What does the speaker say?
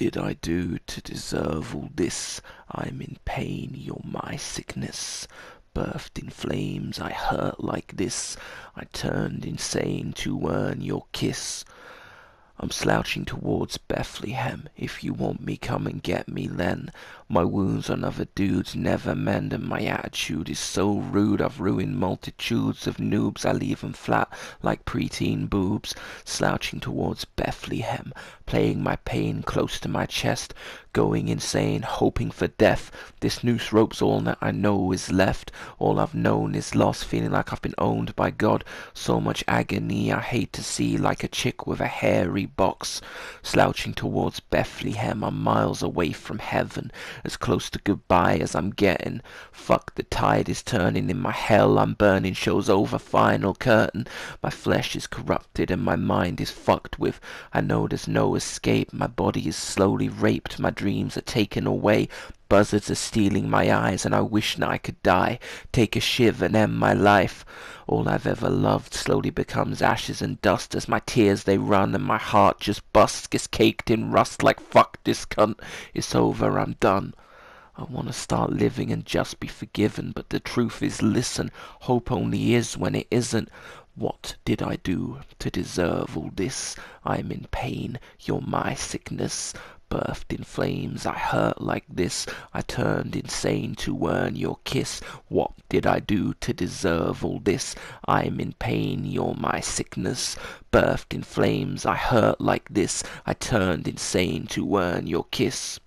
did I do to deserve all this? I'm in pain, you're my sickness. Birthed in flames, I hurt like this. I turned insane to earn your kiss. I'm slouching towards Bethlehem. If you want me, come and get me then. My wounds on other dudes never mend, and my attitude is so rude. I've ruined multitudes of noobs. I leave 'em flat like preteen boobs. Slouching towards Bethlehem, playing my pain close to my chest, going insane, hoping for death. This noose rope's all that I know is left. All I've known is lost, feeling like I've been owned by God. So much agony I hate to see, like a chick with a hairy box. Slouching towards Bethlehem, I'm miles away from heaven, as close to goodbye as I'm getting. Fuck, the tide is turning in my hell, I'm burning, show's over, final curtain. My flesh is corrupted and my mind is fucked with. I know there's no escape, my body is slowly raped, my dreams are taken away. Buzzards are stealing my eyes, and I wish now I could die, take a shiv and end my life. All I've ever loved slowly becomes ashes and dust as my tears they run and my heart just busts, gets caked in rust like fuck this cunt. It's over, I'm done. I want to start living and just be forgiven, but the truth is, listen, hope only is when it isn't. What did I do to deserve all this? I'm in pain, you're my sickness. Birthed in flames, I hurt like this. I turned insane to earn your kiss. What did I do to deserve all this? I'm in pain, you're my sickness. Birthed in flames, I hurt like this. I turned insane to earn your kiss.